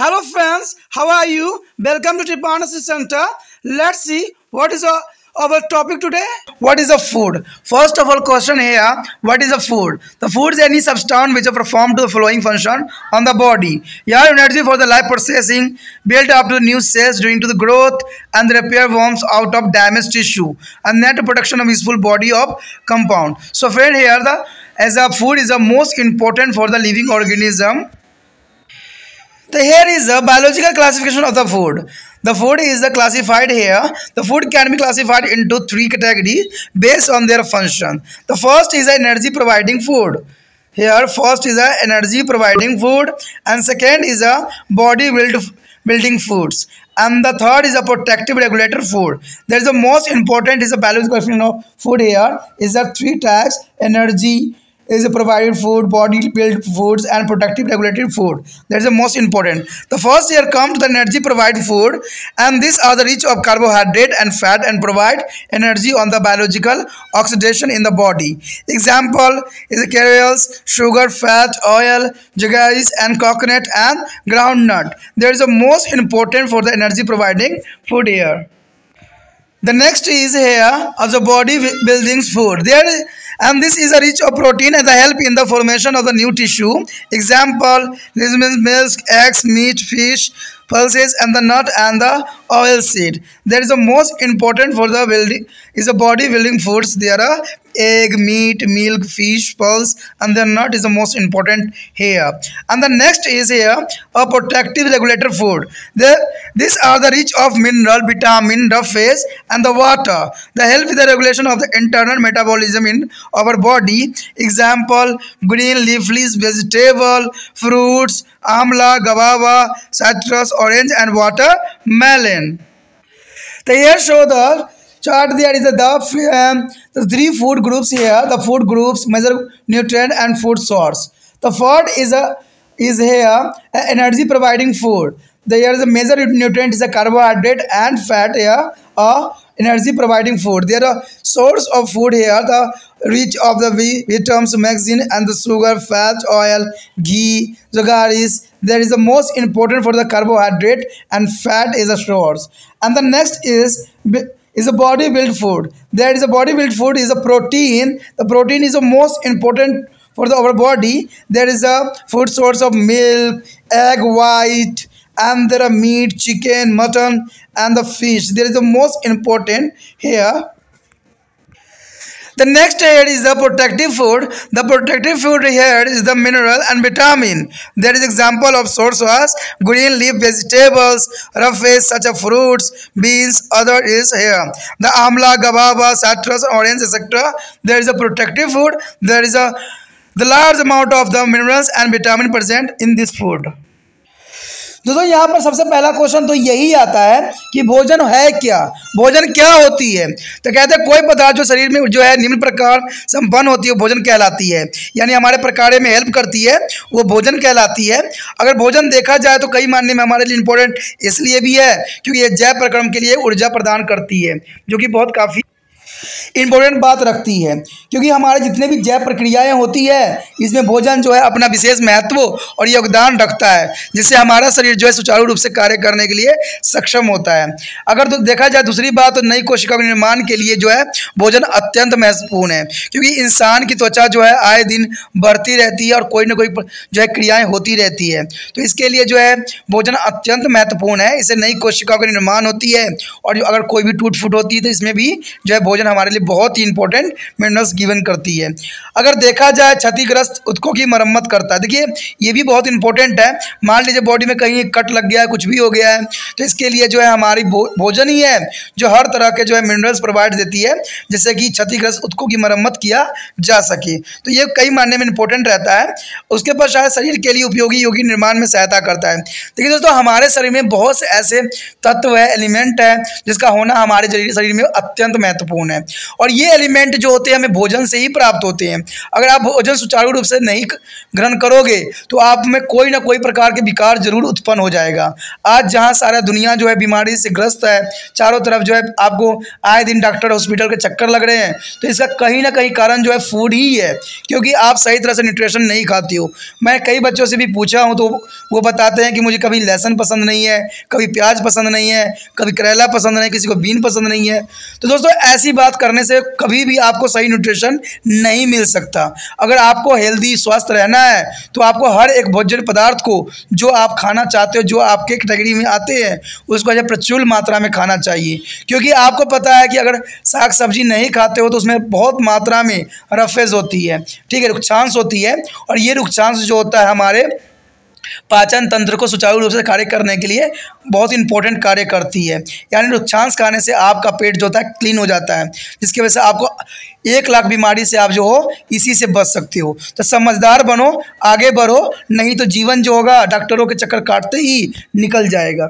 Hello friends, how are you? Welcome to Tripanasi Center. Let's see what is our, our topic today. What is a food? First of all, question here, what is a food? The food is any substance which perform to the following function on the body. your energy for the life processing, build up to new cells during to the growth and the repair worms out of damaged tissue and net production of useful body of compound. So friend here the as a food is the most important for the living organism so here is the biological classification of the food. The food is the classified here. The food can be classified into three categories based on their function. The first is energy providing food. Here first is a energy providing food and second is a body build building foods and the third is a protective regulator food. There is the most important is a biological classification of food here is the three types energy is provided food, body built foods, and protective regulated food. That's the most important. The first here comes the energy provided food, and these are the rich of carbohydrate and fat and provide energy on the biological oxidation in the body. Example is cereals, sugar, fat, oil, jaggeries, and coconut and groundnut. There is the most important for the energy providing food here. The next is here as a body building food. There and this is a rich of protein and the help in the formation of the new tissue. Example, milk, eggs, meat, fish, pulses and the nut and the oil seed. that is the most important for the building is the body building foods. There are egg, meat, milk, fish, pulse and the nut is the most important here. And the next is here a protective regulator food. The, these are the rich of mineral, vitamin, the and the water. They help with the regulation of the internal metabolism in our body. Example, green leafless vegetable, fruits, amla, guava, citrus, orange and watermelon. The here show the chart there is the, um, the three food groups here. The food groups measure nutrient and food source. The food is a is here energy providing food. Is a major nutrient is a carbohydrate and fat here. Uh, energy providing food. There are source of food here, the rich of the vitamins, magazine and the sugar, fat, oil, ghee, jaggeries. There is the most important for the carbohydrate and fat is a source. And the next is is a body built food. There is a body built food is a protein. The protein is the most important for the our body. There is a food source of milk, egg white, and there are meat, chicken, mutton, and the fish. There is the most important here. The next here is the protective food. The protective food here is the mineral and vitamin. There is example of source was green leaf vegetables, roughage such as fruits, beans, other is here. The amla, gababa, citrus, orange, etc. There is a protective food. There is a the large amount of the minerals and vitamin present in this food. दोस्तों, यहाँ पर सबसे पहला question तो यही आता है कि भोजन है क्या? भोजन क्या होती है? तो कहते हैं, कोई पदार्थ जो शरीर में जो है निम्न प्रकार संपन्न होती है भोजन कहलाती है। यानी हमारे प्रकार में हेल्प करती है, वो भोजन कहलाती है। अगर भोजन देखा जाए तो कई मानने में हमारे लिए इंपॉर्टेंट इसलिए भी है, क्योंकि ये जय प्रक्रम के लिए ऊर्जा प्रदान करती है, जो कि बहुत काफ़ी इंपॉर्टेंट बात रखती है, क्योंकि हमारे जितने भी जैव प्रक्रियाएँ होती है, इसमें भोजन जो है अपना विशेष महत्व और योगदान रखता है, जिससे हमारा शरीर जो है सुचारू रूप से कार्य करने के लिए सक्षम होता है। अगर तो देखा जाए दूसरी बात तो नई कोशिका निर्माण के लिए जो है भोजन अत्यंत महत्वपूर्ण है, क्योंकि इंसान की त्वचा जो है आए दिन बढ़ती रहती है और कोई ना कोई जो है क्रियाएँ होती रहती है। तो इसके लिए जो है भोजन अत्यंत महत्वपूर्ण है, इससे नई कोशिकाओं का निर्माण होती है, और अगर कोई भी टूट फूट होती है तो इसमें भी जो है भोजन हमारे लिए बहुत ही इंपॉर्टेंट मिनरल्स गिवन करती है। अगर देखा जाए क्षतिग्रस्त उत्कों की मरम्मत करता है, देखिए, ये भी बहुत इंपॉर्टेंट है। मान लीजिए बॉडी में कहीं कट लग गया है, कुछ भी हो गया है तो इसके लिए जो है हमारी भोजन ही है, जो हर तरह के जो है मिनरल्स प्रोवाइड देती है, जिससे कि क्षतिग्रस्त उत्कों की मरम्मत किया जा सके। तो ये कई मानने में इंपॉर्टेंट रहता है। उसके बाद शायद शरीर के लिए उपयोगी योगी निर्माण में सहायता करता है। देखिए दोस्तों, हमारे शरीर में बहुत से ऐसे तत्व है एलिमेंट है, जिसका होना हमारे शरीर में अत्यंत महत्वपूर्ण है। हैं। और ये एलिमेंट जो होते हैं, हमें भोजन से ही प्राप्त होते हैं। अगर आप भोजन सुचारू रूप से नहीं ग्रहण करोगे तो आप में कोई ना कोई प्रकार के विकार ज़रूर उत्पन्न हो जाएगा। आज जहाँ सारा दुनिया जो है बीमारी से ग्रस्त है, चारों तरफ़ जो है आपको आए दिन डॉक्टर हॉस्पिटल के चक्कर लग रहे हैं तो इसका कहीं ना कहीं कारण जो है फ़ूड ही है, क्योंकि आप सही तरह से न्यूट्रिशन नहीं खाती हो। मैं कई बच्चों से भी पूछा हूँ तो वो बताते हैं कि मुझे कभी लहसुन पसंद नहीं है, कभी प्याज पसंद नहीं है, कभी करेला पसंद नहीं, किसी को बीन पसंद नहीं है। तो दोस्तों, ऐसी बात करने से कभी भी आपको सही न्यूट्रिशन नहीं मिल सकता। अगर आपको हेल्दी स्वस्थ रहना है तो आपको हर एक भोजन पदार्थ को जो आप खाना चाहते हो, जो आपके कैटेगरी में आते हैं, उसको जो प्रचुर मात्रा में खाना चाहिए। क्योंकि आपको पता है कि अगर साग सब्ज़ी नहीं खाते हो तो उसमें बहुत मात्रा में रफेज होती है, ठीक है रुक्षांश होती है। और ये रुक्षांश जो होता है हमारे पाचन तंत्र को सुचारू रूप से कार्य करने के लिए बहुत इंपॉर्टेंट कार्य करती है। यानी रुक्षांश खाने से आपका पेट जो होता है क्लीन हो जाता है, जिसकी वजह से आपको एक लाख बीमारी से आप जो हो, इसी से बच सकते हो। तो समझदार बनो, आगे बढ़ो, नहीं तो जीवन जो होगा, डॉक्टरों के चक्कर काटते ही निकल जाएगा।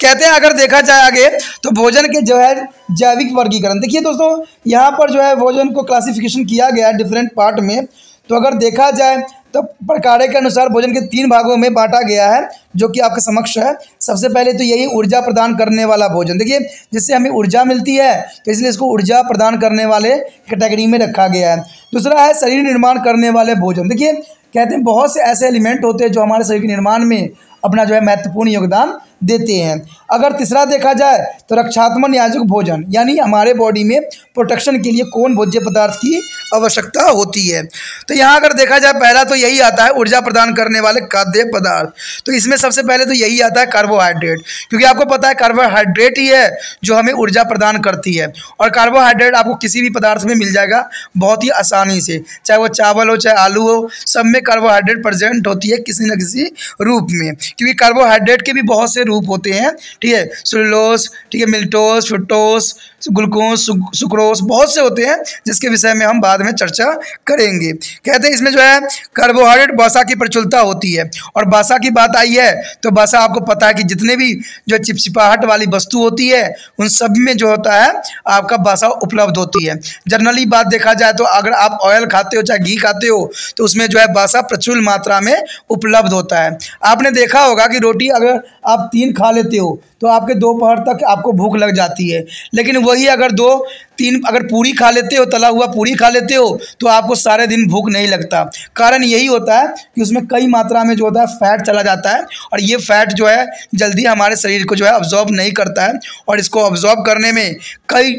कहते हैं, अगर देखा जाए आगे तो भोजन के जो है, जैविक वर्गीकरण। देखिए दोस्तों, यहाँ पर जो है, भोजन को क्लासिफिकेशन किया गया है डिफरेंट पार्ट में। तो अगर देखा जाए तो प्रकार के अनुसार भोजन के तीन भागों में बांटा गया है, जो कि आपके समक्ष है। सबसे पहले तो यही ऊर्जा प्रदान करने वाला भोजन। देखिए, जिससे हमें ऊर्जा मिलती है तो इसलिए इसको ऊर्जा प्रदान करने वाले कैटेगरी में रखा गया है। दूसरा है शरीर निर्माण करने वाले भोजन। देखिए, कहते हैं बहुत से ऐसे एलिमेंट होते हैं जो हमारे शरीर के निर्माण में अपना जो है महत्वपूर्ण योगदान देते हैं। अगर तीसरा देखा जाए तो रक्षात्मक न्याजिक भोजन, यानी हमारे बॉडी में प्रोटेक्शन के लिए कौन भोज्य पदार्थ की आवश्यकता होती है? तो यहाँ अगर देखा जाए, पहला तो यही आता है ऊर्जा प्रदान करने वाले खाद्य पदार्थ। तो इसमें सबसे पहले तो यही आता है कार्बोहाइड्रेट क्योंकि आपको पता है कार्बोहाइड्रेट ही है जो हमें ऊर्जा प्रदान करती है। और कार्बोहाइड्रेट आपको किसी भी पदार्थ में मिल जाएगा बहुत ही आसानी से, चाहे वो चावल हो, चाहे आलू हो, सब में कार्बोहाइड्रेट प्रजेंट होती है किसी न किसी रूप में। क्योंकि कार्बोहाइड्रेट के भी बहुत से रूप होते हैं ठीक है? सुलोस ठीक है? मिल्टोस फ्रुटोस ग्लूकोस सुक्रोस बहुत से होते हैं, जिसके विषय में हम बाद में चर्चा करेंगे। कहते हैं, इसमें जो है कार्बोहाइड्रेट बासा की प्रचुरता होती है। और बासा की बात आई है तो बासा आपको पता है कि जितने भी जो चिपचिपाहट वाली वस्तु होती है, उन सब में जो होता है, आपका बासा उपलब्ध होती है। जनरली बात देखा जाए तो अगर आप ऑयल खाते हो, चाहे घी खाते हो तो उसमें जो है बासा प्रचुर मात्रा में उपलब्ध होता है। आपने देखा होगा कि रोटी अगर आप तीन खा लेते हो तो आपके दोपहर तक आपको भूख लग जाती है। लेकिन वही अगर दो, तीन अगर पूरी खा लेते हो, तला हुआ पूरी खा लेते हो तो आपको सारे दिन भूख नहीं लगता। कारण यही होता है कि उसमें कई मात्रा में जो होता है फैट चला जाता है और ये फैट जो है, जल्दी हमारे शरीर को जो है ऑब्जॉर्ब नहीं करता है और इसको ऑब्जॉर्ब करने में कई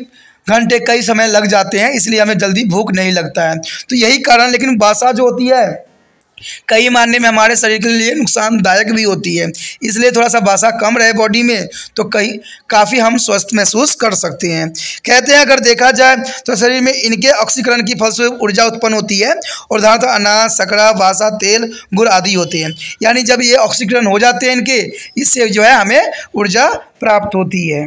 घंटे, कई समय लग जाते हैं, इसलिए हमें जल्दी भूख नहीं लगता है। तो यही कारण, लेकिन बासा जो होती है कई मानने में हमारे शरीर के लिए नुकसानदायक भी होती है। इसलिए थोड़ा सा बासा कम रहे बॉडी में तो कई काफ़ी हम स्वस्थ महसूस कर सकते हैं। कहते हैं, अगर देखा जाए तो शरीर में इनके ऑक्सीकरण की फलस्वरूप ऊर्जा उत्पन्न होती है और उदाहरणतः अनाज सकड़ा बासा, तेल, गुड़ आदि होते हैं। यानी जब ये ऑक्सीकरण हो जाते हैं इनके, इससे जो है हमें ऊर्जा प्राप्त होती है।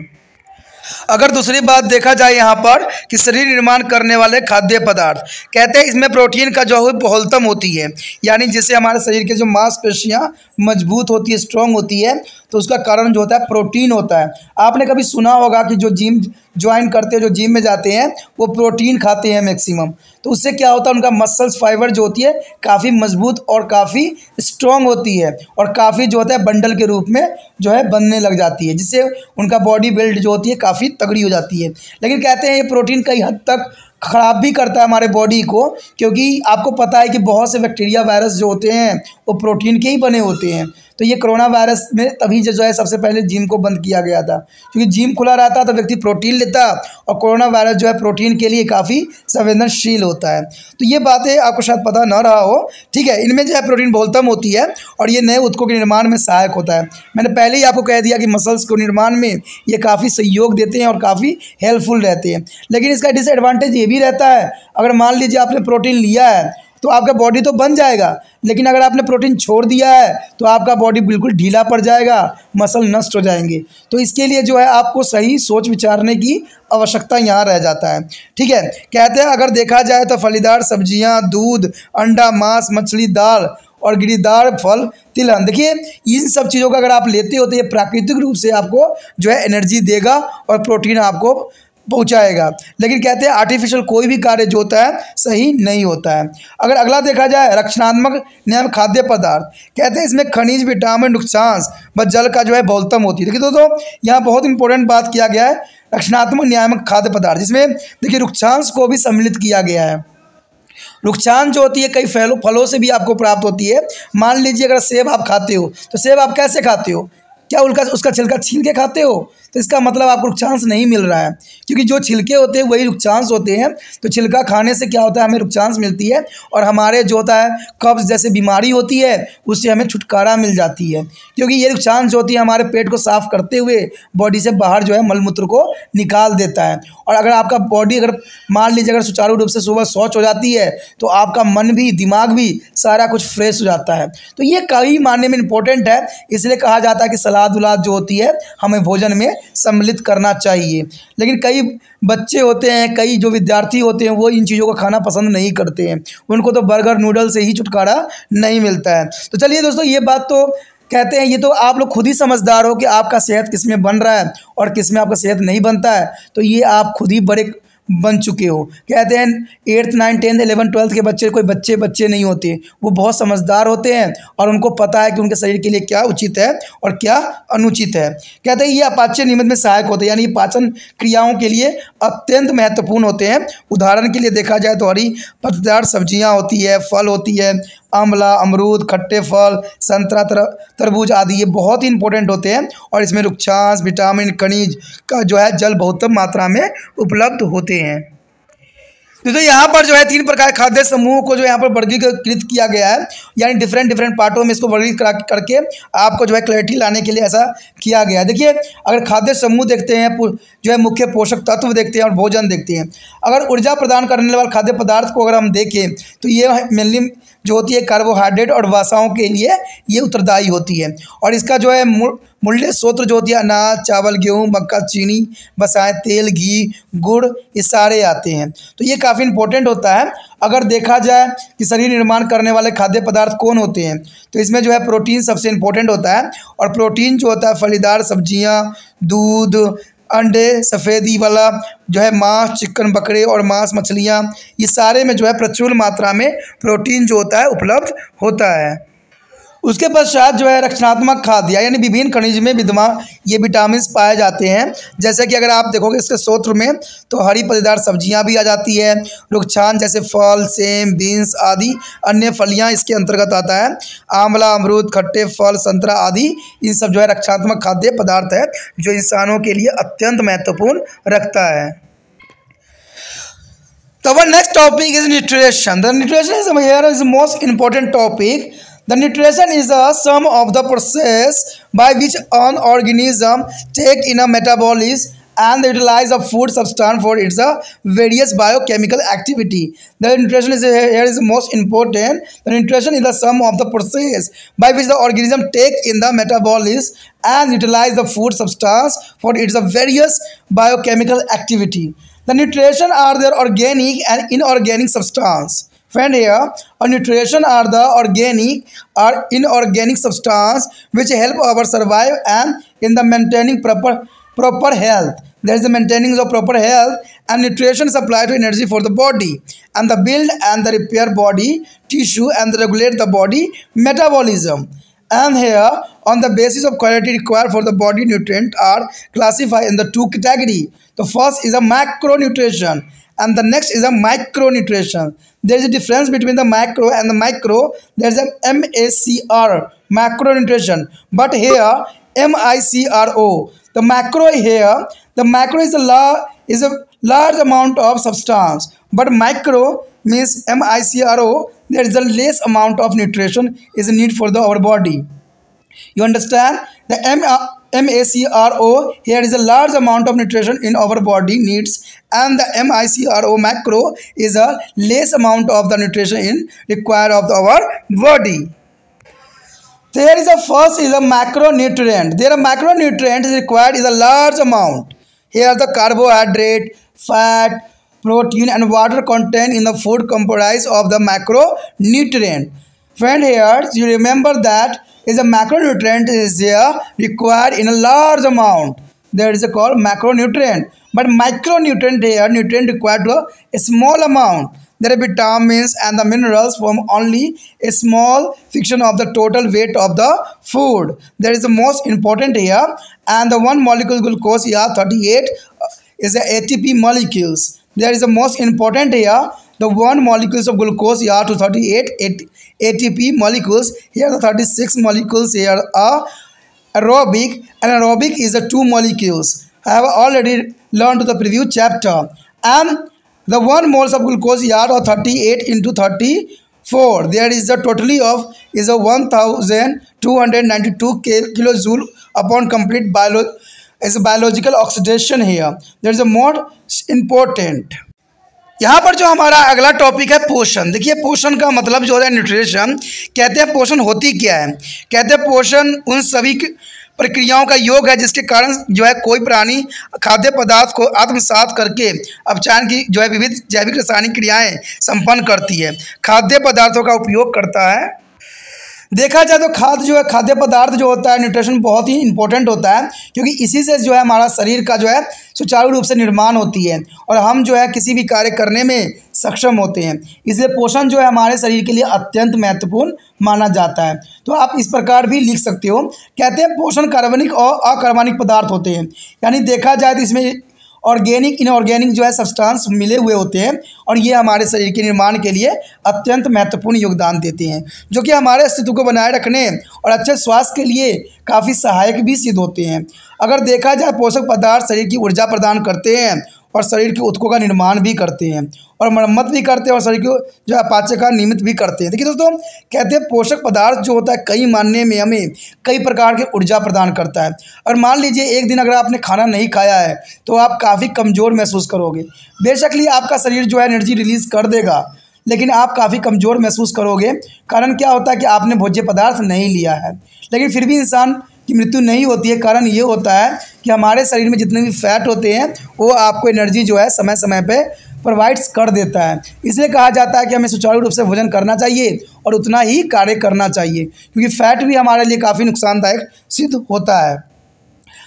अगर दूसरी बात देखा जाए यहाँ पर कि शरीर निर्माण करने वाले खाद्य पदार्थ, कहते हैं इसमें प्रोटीन का जो है बहुलतम होती है, यानी जिससे हमारे शरीर के जो मांसपेशियाँ मज़बूत होती है स्ट्रांग होती है तो उसका कारण जो होता है, प्रोटीन होता है। आपने कभी सुना होगा कि जो जिम ज्वाइन करते हैं, जो जिम में जाते हैं, वो प्रोटीन खाते हैं मैक्सिमम। तो उससे क्या होता है, उनका मसल्स, फाइबर जो होती है, काफ़ी मज़बूत और काफ़ी स्ट्रॉन्ग होती है और काफ़ी जो होता है, बंडल के रूप में जो है, बनने लग जाती है, जिससे उनका बॉडी बिल्ड जो होती है, काफ़ी तगड़ी हो जाती है। लेकिन कहते हैं, ये प्रोटीन कई हद तक ख़राब भी करता है हमारे बॉडी को, क्योंकि आपको पता है कि बहुत से बैक्टीरिया वायरस जो होते हैं, वो प्रोटीन के ही बने होते हैं। तो ये कोरोना वायरस में तभी जो है सबसे पहले जिम को बंद किया गया था। क्योंकि जिम खुला रहता तो व्यक्ति प्रोटीन लेता और कोरोना वायरस जो है प्रोटीन के लिए काफ़ी संवेदनशील होता है। तो ये बातें आपको शायद पता न रहा हो। ठीक है, इनमें जो है प्रोटीन बहुलतम होती है और ये नए उत्कों के निर्माण में सहायक होता है। मैंने पहले ही आपको कह दिया कि मसल्स को निर्माण में ये काफ़ी सहयोग देते हैं और काफ़ी हेल्पफुल रहते हैं। लेकिन इसका डिसएडवांटेज ये भी रहता है। अगर मान लीजिए आपने प्रोटीन लिया है तो आपका बॉडी तो बन जाएगा, लेकिन अगर आपने प्रोटीन छोड़ दिया है तो आपका बॉडी बिल्कुल ढीला पड़ जाएगा मसल नष्ट हो जाएँगे। तो इसके लिए जो है आपको सही सोच विचारने की आवश्यकता यहाँ रह जाता है। ठीक है, कहते हैं, अगर देखा जाए तो फलीदार सब्ज़ियाँ, दूध, अंडा, मांस, मछली, दाल और गिरीदार, फल, तिलहन। देखिए, इन सब चीज़ों का अगर आप लेते हो तो ये प्राकृतिक रूप से आपको जो है एनर्जी देगा और प्रोटीन आपको पहुंचाएगा। लेकिन कहते हैं आर्टिफिशियल कोई भी कार्य जो होता है, सही नहीं होता है। अगर अगला देखा जाए, रक्षणात्मक नियम, खाद्य पदार्थ। कहते हैं, इसमें खनिज, विटामिन नुकसान व जल का जो है बहुलतम होती है। देखिए दोस्तों, यहाँ बहुत इंपॉर्टेंट बात किया गया है, रक्षणात्मक नियामक खाद्य पदार्थ। जिसमें देखिए रुक्षांश को भी सम्मिलित किया गया है। रुक्षान जो होती है, कई फलों फलों से भी आपको प्राप्त होती है। मान लीजिए, अगर सेब आप खाते हो तो सेब आप कैसे खाते हो? क्या उनका उसका छिलका छीन के खाते हो? तो इसका मतलब आपको रुकचांस नहीं मिल रहा है। क्योंकि जो छिलके होते हैं, वही रुकचांस होते हैं। तो छिलका खाने से क्या होता है? हमें रुकचांस मिलती है। और हमारे जो होता है, कब्ज जैसे बीमारी होती है, उससे हमें छुटकारा मिल जाती है। क्योंकि ये रुकचांस जो होती है, हमारे पेट को साफ़ करते हुए, बॉडी से बाहर जो है, मलमूत्र को निकाल देता है। और अगर आपका बॉडी अगर, मान लीजिए, अगर सुचारू रूप से सुबह शौच हो जाती है तो आपका मन भी, दिमाग भी सारा कुछ फ्रेश हो जाता है। तो ये कई मानने में इंपॉर्टेंट है। इसलिए कहा जाता है कि सलाद उलाद जो होती है, हमें भोजन में सम्मिलित करना चाहिए। लेकिन कई बच्चे होते हैं, कई जो विद्यार्थी होते हैं, वो इन चीज़ों का खाना पसंद नहीं करते हैं। उनको तो बर्गर नूडल से ही छुटकारा नहीं मिलता है। तो चलिए दोस्तों, ये बात तो कहते हैं, ये तो आप लोग खुद ही समझदार हो कि आपका सेहत किसमें बन रहा है और किसमें आपका सेहत नहीं बनता है। तो ये आप खुद ही बड़े बन चुके हो। कहते हैं eighth nine tenth eleven twelfth के बच्चे कोई बच्चे बच्चे नहीं होते। वो बहुत समझदार होते हैं और उनको पता है कि उनके शरीर के लिए क्या उचित है और क्या अनुचित है। कहते हैं ये अपाच्य नियमित में सहायक होते हैं यानी पाचन क्रियाओं के लिए अत्यंत महत्वपूर्ण होते हैं। उदाहरण के लिए देखा जाए तो हरी पत्तेदार सब्ज़ियाँ होती है फल होती है आंवला अमरूद खट्टे फल संतरा तर, तरबूज आदि ये बहुत ही इंपॉर्टेंट होते हैं और इसमें रुक्षांश विटामिन खनिज का जो है जल बहुत मात्रा में उपलब्ध होते हैं तो, तो यहाँ पर जो है तीन प्रकार खाद्य समूह को जो यहाँ पर वर्गीकृत किया गया है यानी डिफरेंट डिफरेंट पार्टों में इसको वर्गीकृत करके आपको जो है क्लैरिटी लाने के लिए ऐसा किया गया है। देखिए अगर खाद्य समूह देखते हैं जो है मुख्य पोषक तत्व देखते हैं और भोजन देखते हैं अगर ऊर्जा प्रदान करने वाले खाद्य पदार्थ को अगर हम देखें तो ये मेनली जो होती है कार्बोहाइड्रेट और वसाओं के लिए ये उत्तरदायी होती है। और इसका जो है मूल्य स्रोत जो होती है अनाज, चावल, गेहूँ, मक्का, चीनी, बसाएँ, तेल, घी, गुड़, ये सारे आते हैं। तो ये काफ़ी इंपॉर्टेंट होता है। अगर देखा जाए कि शरीर निर्माण करने वाले खाद्य पदार्थ कौन होते हैं तो इसमें जो है प्रोटीन सबसे इम्पोर्टेंट होता है। और प्रोटीन जो होता है, फलीदार सब्ज़ियाँ, दूध, अंडे, सफ़ेदी वाला, जो है मांस, चिकन, बकरे और मांस, मछलियाँ, ये सारे में जो है प्रचुर मात्रा में प्रोटीन जो होता है, उपलब्ध होता है। उसके पश्चात जो है रक्षणात्मक खाद्य यानी विभिन्न खनिज में विद्यमान ये विटामिन पाए जाते हैं। जैसे कि अगर आप देखोगे इसके स्रोत्र में तो हरी पदेदार सब्ज़ियाँ भी आ जाती है रुक्षान जैसे फल, सेम, बीन्स आदि अन्य फलियाँ इसके अंतर्गत आता है। आंवला, अमरूद, खट्टे, फल, संतरा आदि, इन सब जो है रक्षात्मक खाद्य पदार्थ है, जो इंसानों के लिए अत्यंत महत्वपूर्ण रखता है। तो next topic is nutrition the nutrition is most important topic The nutrition is a sum of the process by which an organism take in a metabolism and utilize a food substance for its uh, various biochemical activity. The nutrition is here is most important. The nutrition is the sum of the process by which the organism take in the metabolism and utilize the food substance for its uh, various biochemical activity. The nutrition are their organic and inorganic substance. Friend here, or nutrition are the organic or inorganic substance which help our survive and in the maintaining proper proper health. There is the maintaining of proper health and nutrition supply to energy for the body and the build and the repair body tissue and regulate the body metabolism. And here, on the basis of quality required for the body, nutrient are classified in the two category. The first is a macronutrition and the next is a micronutrition. There is a difference between the macro and the micro. There is a MACR, macronutrition. But here, MICRO. The macro here, the macro is a, la is a large amount of substance. But micro means MICRO, there is a less amount of nutrition is need for the our body. You understand? The M uh, MACRO here is a large amount of nutrition in our body needs and the MICRO macro is a less amount of the nutrition in required of our body. There is a first is a macronutrient. There a macronutrient is required is a large amount. Here the carbohydrate, fat, protein and water content in the food comprise of the macronutrient. Friend here you remember that is a macronutrient is here required in a large amount. That is called macronutrient. but micronutrient here nutrient required to a small amount there are vitamins and the minerals form only a small fraction of the total weight of the food that is the most important here and the one molecule glucose here 38 uh, is the atp molecules there is the most important here the one molecules of glucose here to 38 atp molecules. Here the 36 molecules. Here are aerobic. And aerobic is the two molecules. I have already learned the previous chapter. And the one moles of glucose yard or 38 into 34 there is a totally of is a 1292 kilojoule upon complete bio is biological oxidation here. There is a more important यहाँ पर जो हमारा अगला topic है पोषण। देखिए, पोषण का मतलब जो है न्यूट्रिशन कहते हैं पोषण होती क्या है? कहते हैं पोषण उन सभी प्रक्रियाओं का योग है जिसके कारण जो है कोई प्राणी खाद्य पदार्थ को आत्मसात करके अपचान की जो है विविध जैविक रासायनिक क्रियाएँ संपन्न करती है। खाद्य पदार्थों का उपयोग करता है। देखा जाए तो खाद्य जो है, खाद्य पदार्थ जो होता है न्यूट्रिशन बहुत ही इंपॉर्टेंट होता है, क्योंकि इसी से जो है हमारा शरीर का जो है सुचारू रूप से निर्माण होती है और हम जो है किसी भी कार्य करने में सक्षम होते हैं। इसलिए पोषण जो है हमारे शरीर के लिए अत्यंत महत्वपूर्ण माना जाता है। तो आप इस प्रकार भी लिख सकते हो। कहते हैं पोषण कार्बनिक और अकार्बनिक पदार्थ होते हैं। यानी देखा जाए तो इसमें ऑर्गेनिक इनऑर्गेनिक जो है सब्सटेंस मिले हुए होते हैं और ये हमारे शरीर के निर्माण के लिए अत्यंत महत्वपूर्ण योगदान देते हैं, जो कि हमारे अस्तित्व को बनाए रखने और अच्छे स्वास्थ्य के लिए काफ़ी सहायक भी सिद्ध होते हैं। अगर देखा जाए पोषक पदार्थ शरीर की ऊर्जा प्रदान करते हैं और शरीर के उत्कों का निर्माण भी करते हैं और मरम्मत भी करते हैं और शरीर को जो है अपाचे का नियमित भी करते हैं। देखिए दोस्तों कहते हैं पोषक पदार्थ जो होता है कई मानने में हमें कई प्रकार की ऊर्जा प्रदान करता है। और मान लीजिए एक दिन अगर आपने खाना नहीं खाया है तो आप काफ़ी कमज़ोर महसूस करोगे। बेशक लिए आपका शरीर जो है एनर्जी रिलीज़ कर देगा, लेकिन आप काफ़ी कमज़ोर महसूस करोगे। कारण क्या होता है कि आपने भोज्य पदार्थ नहीं लिया है। लेकिन फिर भी इंसान की मृत्यु नहीं होती है। कारण ये होता है कि हमारे शरीर में जितने भी फैट होते हैं, वो आपको एनर्जी जो है समय समय पर प्रोवाइड्स कर देता है। इसलिए कहा जाता है कि हमें सुचारू रूप से भोजन करना चाहिए और उतना ही कार्य करना चाहिए, क्योंकि फैट भी हमारे लिए काफ़ी नुकसानदायक सिद्ध होता है।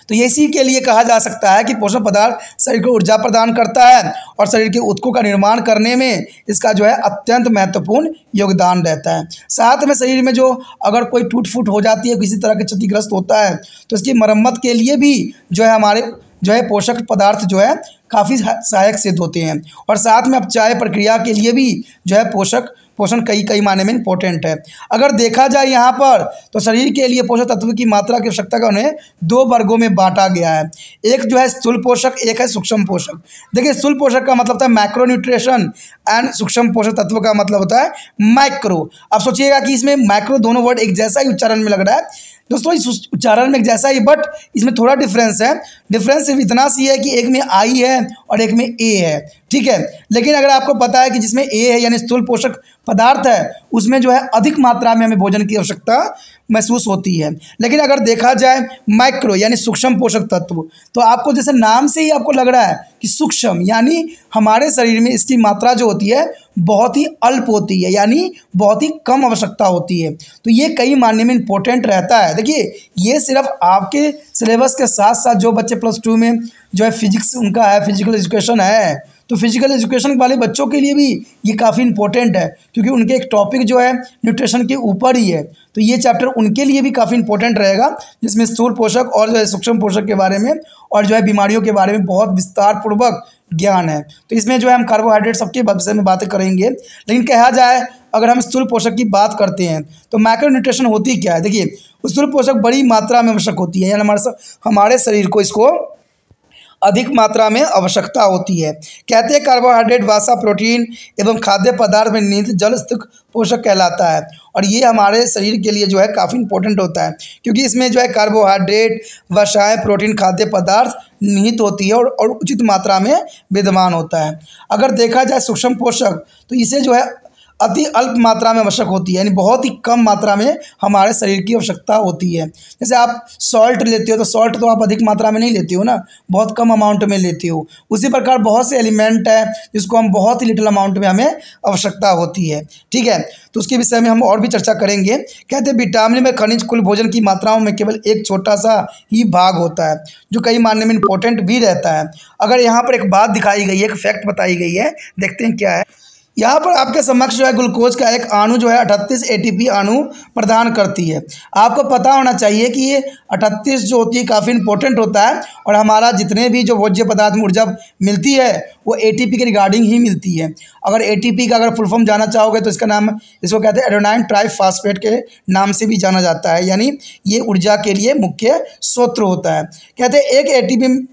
तो ये इसी के लिए कहा जा सकता है कि पोषण पदार्थ शरीर को ऊर्जा प्रदान करता है और शरीर के उत्कों का निर्माण करने में इसका जो है अत्यंत महत्वपूर्ण योगदान रहता है। साथ में शरीर में जो अगर कोई टूट फूट हो जाती है, किसी तरह के क्षतिग्रस्त होता है तो इसकी मरम्मत के लिए भी जो है हमारे जो है पोषक पदार्थ जो है काफ़ी सहायक सिद्ध होते हैं। और साथ में अपचाय प्रक्रिया के लिए भी जो है पोषक पोषण कई कई माने में इंपॉर्टेंट है। अगर देखा जाए यहाँ पर तो शरीर के लिए पोषक तत्व की मात्रा की आवश्यकता का उन्हें दो वर्गों में बांटा गया है। एक जो है स्थूल पोषक, एक है सूक्ष्म पोषक। देखिए, स्थूल पोषक का मतलब होता है माइक्रो न्यूट्रिशन एंड सूक्ष्म पोषक तत्व का मतलब होता है माइक्रो अब सोचिएगा कि इसमें माइक्रो दोनों वर्ड एक जैसा ही उच्चारण में लग रहा है। दोस्तों, इस उच्चारण में जैसा ही बट इसमें थोड़ा डिफरेंस है। डिफरेंस सिर्फ़ इतना सी है कि एक में आई है और एक में ए है, ठीक है? लेकिन अगर आपको पता है कि जिसमें ए है, यानी स्थूल पोषक पदार्थ है, उसमें जो है अधिक मात्रा में हमें भोजन की आवश्यकता महसूस होती है। लेकिन अगर देखा जाए माइक्रो, यानी सूक्ष्म पोषक तत्व तो आपको जैसे नाम से ही आपको लग रहा है कि सूक्ष्म, यानी हमारे शरीर में इसकी मात्रा जो होती है, बहुत ही अल्प होती है, यानी बहुत ही कम आवश्यकता होती है। तो ये कई मानने में इंपॉर्टेंट रहता है। देखिए, ये सिर्फ़ आपके सिलेबस के साथ साथ जो बच्चे प्लस टू में जो है फिजिक्स उनका है फ़िज़िकल एजुकेशन है तो फ़िज़िकल एजुकेशन वाले बच्चों के लिए भी ये काफ़ी इंपॉर्टेंट है, क्योंकि उनके एक टॉपिक जो है न्यूट्रिशन के ऊपर ही है। तो ये चैप्टर उनके लिए भी काफ़ी इंपॉर्टेंट रहेगा, जिसमें स्थूल पोषक और जो है सूक्ष्म पोषक के बारे में और जो है बीमारियों के बारे में बहुत विस्तार पूर्वक ज्ञान है। तो इसमें जो है हम कार्बोहाइड्रेट सबके विषय में बातें करेंगे, लेकिन कहा जाए, अगर हम स्थूल पोषक की बात करते हैं तो माइक्रो न्यूट्रिशन होती क्या है? देखिए, स्थूल पोषक बड़ी मात्रा में आवश्यक होती है, यानी हमारे हमारे शरीर को इसको अधिक मात्रा में आवश्यकता होती है। कहते हैं कार्बोहाइड्रेट वासा प्रोटीन एवं खाद्य पदार्थ में निहित जल पोषक कहलाता है और ये हमारे शरीर के लिए जो है काफ़ी इंपॉर्टेंट होता है क्योंकि इसमें जो है कार्बोहाइड्रेट वसाएँ प्रोटीन खाद्य पदार्थ निहित होती है और, और उचित मात्रा में विद्यमान होता है। अगर देखा जाए सूक्ष्म पोषक तो इसे जो है अति अल्प मात्रा में आवश्यक होती है, यानी बहुत ही कम मात्रा में हमारे शरीर की आवश्यकता होती है। जैसे आप सॉल्ट लेते हो तो सॉल्ट तो आप अधिक मात्रा में नहीं लेते हो ना, बहुत कम अमाउंट में लेते हो। उसी प्रकार बहुत से एलिमेंट हैं, जिसको हम बहुत ही लिटिल अमाउंट में हमें आवश्यकता होती है। ठीक है? तो उसके विषय में हम और भी चर्चा करेंगे। कहते हैं विटामिन में खनिज कुल भोजन की मात्राओं में केवल एक छोटा सा ही भाग होता है, जो कई मानने में इंपॉर्टेंट भी रहता है। अगर यहाँ पर एक बात दिखाई गई है, एक फैक्ट बताई गई है, देखते हैं क्या है। यहाँ पर आपके समक्ष जो है ग्लूकोज का एक अणु जो है अठतीस एटीपी अणु प्रदान करती है। आपको पता होना चाहिए कि ये अठतीस जो होती है काफ़ी इंपॉर्टेंट होता है और हमारा जितने भी जो भोज्य पदार्थ में ऊर्जा मिलती है, वो एटीपी के रिगार्डिंग ही मिलती है। अगर एटीपी का अगर फुल फॉर्म जाना चाहोगे तो इसका नाम, इसको कहते हैं एडोनाइन ट्राइफास्फेट के नाम से भी जाना जाता है। यानी ये ऊर्जा के लिए मुख्य स्रोत होता है। कहते हैं एक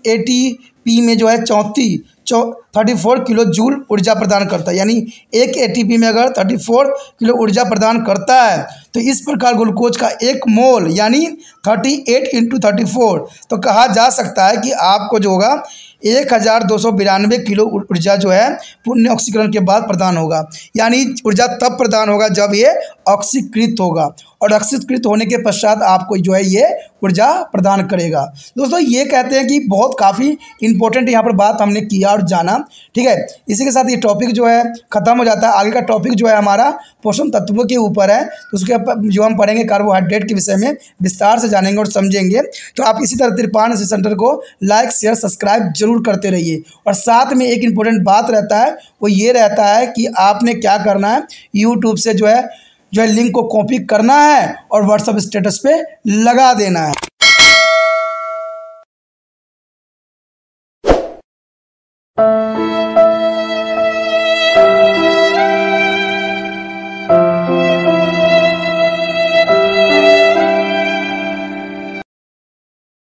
ए टी में जो है चौंती थर्टी फोर किलो जूल ऊर्जा प्रदान करता है। यानी एक एटीपी में अगर थर्टी फोर किलो ऊर्जा प्रदान करता है तो इस प्रकार ग्लूकोज का एक मोल, यानी thirty eight into thirty four तो कहा जा सकता है कि आपको जो होगा, एक हज़ार दो सौ बिरानवे किलो ऊर्जा जो है पुण्य ऑक्सीकरण के बाद प्रदान होगा। यानी ऊर्जा तब प्रदान होगा जब ये ऑक्सीकृत होगा। और ऑक्सीकृत होने के पश्चात आपको जो है ये ऊर्जा प्रदान करेगा। दोस्तों, ये कहते हैं कि बहुत काफ़ी इंपॉर्टेंट यहाँ पर बात हमने किया और जाना। ठीक है, इसी के साथ ये टॉपिक जो है ख़त्म हो जाता है। आगे का टॉपिक जो है हमारा पोषण तत्वों के ऊपर है। तो उसके जो हम पढ़ेंगे कार्बोहाइड्रेट के विषय में, विस्तार से जानेंगे और समझेंगे। तो आप इसी तरह त्रिपान सेंटर को लाइक शेयर सब्सक्राइब ज़रूर करते रहिए। और साथ में एक इम्पोर्टेंट बात रहता है, वो ये रहता है कि आपने क्या करना है? यूट्यूब से जो है जो है लिंक को कॉपी करना है और व्हाट्सअप स्टेटस पे लगा देना है।